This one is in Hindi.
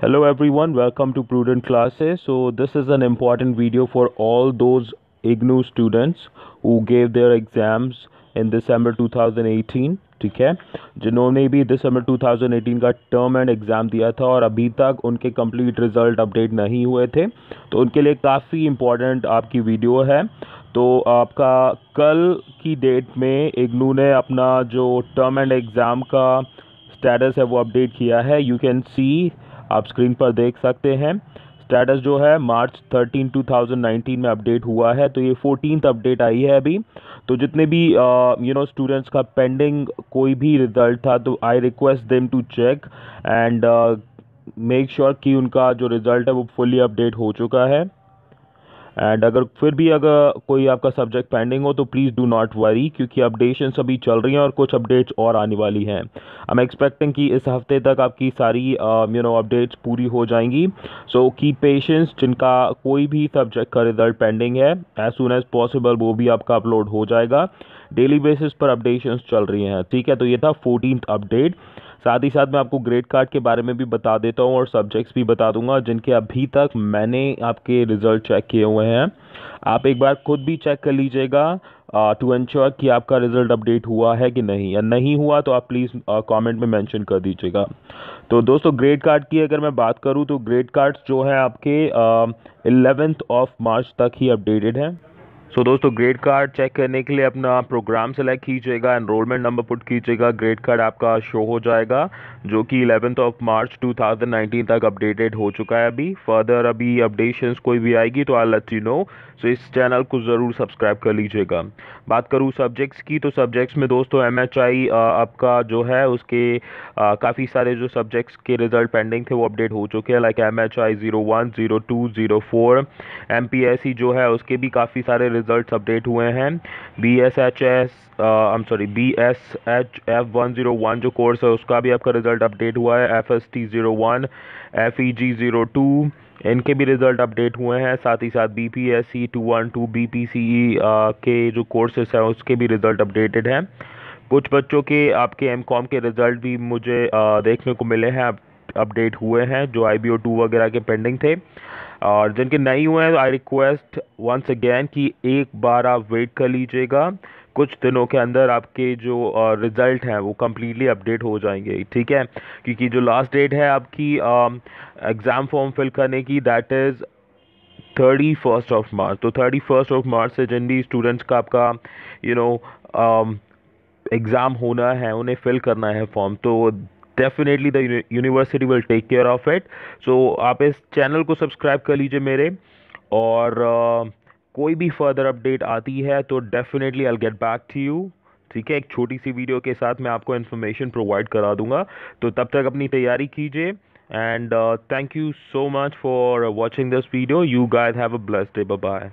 Hello everyone, welcome to Prudent Classes. So this is an important video for all those IGNU students who gave their exams in December 2018 ठीक है? जिन्होंने भी दिसंबर 2018 का टर्म एंड एग्ज़ाम दिया था और अभी तक उनके कंप्लीट रिज़ल्ट अपडेट नहीं हुए थे तो उनके लिए काफ़ी इम्पोर्टेंट आपकी वीडियो है। तो आपका कल की डेट में इग्नू ने अपना जो टर्म एंड एग्ज़ाम का स्टेटस है वो अपडेट किया है। यू कैन सी आप स्क्रीन पर देख सकते हैं। स्टेटस जो है मार्च 13 2019 में अपडेट हुआ है तो ये फोर्टीन अपडेट आई है अभी। तो जितने भी यू नो स्टूडेंट्स का पेंडिंग कोई भी रिज़ल्ट था तो I request them to check and make sure कि उनका जो रिज़ल्ट है वो फुली अपडेट हो चुका है। एंड अगर फिर भी अगर कोई आपका सब्जेक्ट पेंडिंग हो तो प्लीज़ डू नॉट वरी क्योंकि अपडेशन अभी चल रही हैं और कुछ अपडेट्स और आने वाली हैं। आई एम एक्सपेक्टिंग कि इस हफ़्ते तक आपकी सारी यू नो अपडेट्स पूरी हो जाएँगी। सो की पेशेंस जिनका कोई भी सब्जेक्ट का रिज़ल्ट पेंडिंग है एज सुन एज पॉसिबल वो भी आपका अपलोड हो जाएगा। डेली बेसिस पर अपडेशन चल रही हैं, ठीक है? तो ये था फोर्टीन अपडेट साथ ही साथ मैं आपको ग्रेड कार्ड के बारे में भी बता देता हूँ और सब्जेक्ट्स भी बता दूँगा, जिनके अभी तक मैंने आपके रिज़ल्ट चेक किए हुए हैं। आप एक बार खुद भी चेक कर लीजिएगा टू एंश्योर कि आपका रिज़ल्ट अपडेट हुआ है कि नहीं। या नहीं हुआ तो आप प्लीज़ कमेंट में मेंशन कर दीजिएगा। तो दोस्तों ग्रेड कार्ड की अगर मैं बात करूँ तो ग्रेड कार्ड्स जो है आपके एलेवेंथ ऑफ़ मार्च तक ही अपडेटेड हैं। सो so, दोस्तों ग्रेड कार्ड चेक करने के लिए अपना प्रोग्राम सेलेक्ट कीजिएगा एनरोलमेंट नंबर पुट कीजिएगा ग्रेड कार्ड आपका शो हो जाएगा जो कि इलेवेंथ ऑफ़ मार्च 2019 तक अपडेटेड हो चुका है अभी। फर्दर अभी अपडेशंस कोई भी आएगी तो I let you know so इस चैनल को ज़रूर सब्सक्राइब कर लीजिएगा। बात करूँ सब्जेक्ट्स की तो सब्जेक्ट्स में दोस्तों एम एच आई आपका जो है उसके काफ़ी सारे जो सब्जेक्ट्स के रिज़ल्ट पेंडिंग थे वो अपडेट हो चुके हैं like M H I zero one zero two zero four M P S C जो है उसके भी काफ़ी सारे रिज़ल्ट अपडेट हुए हैं। B S H S I M sorry B S H F one zero one जो कोर्स है उसका भी आपका रिज़ल्ट अपडेट हुआ है। F S T zero one F E G zero two इनके भी रिज़ल्ट अपडेट हुए हैं। साथ ही साथ B P S C two one two B P C E के जो कोर्सेस हैं उसके भी रिज़ल्ट अपडेटेड हैं। कुछ बच्चों के आपके एम कॉम के रिज़ल्ट भी मुझे आ, देखने को मिले हैं अपडेट हुए हैं जो आई बी ओ टू वगैरह के पेंडिंग थे। और जिनके नहीं हुए हैं आई रिक्वेस्ट वंस अगेन कि एक बार आप वेट कर लीजिएगा। कुछ दिनों के अंदर आपके जो रिज़ल्ट हैं, वो कम्प्लीटली अपडेट हो जाएँगे, ठीक है? क्योंकि जो लास्ट डेट है आपकी एग्ज़ाम फॉर्म फिल करने की that is thirty first of March तो थर्टी फ़र्स्ट ऑफ़ मार्च से जिन भी स्टूडेंट्स का आपका यू नो एग्ज़ाम होना है, उन्हें फिल करना है फॉर्म तो definitely the university will take care of it so आप इस चैनल को सब्सक्राइब कर लीजिए मेरे। और uh, कोई भी फर्दर अपडेट आती है तो definitely I get back to you ठीक है? एक छोटी सी वीडियो के साथ मैं आपको इन्फॉर्मेशन प्रोवाइड करा दूँगा। तो तब तक अपनी तैयारी कीजिए। And thank you so much for watching this video you guys have a blessed day bye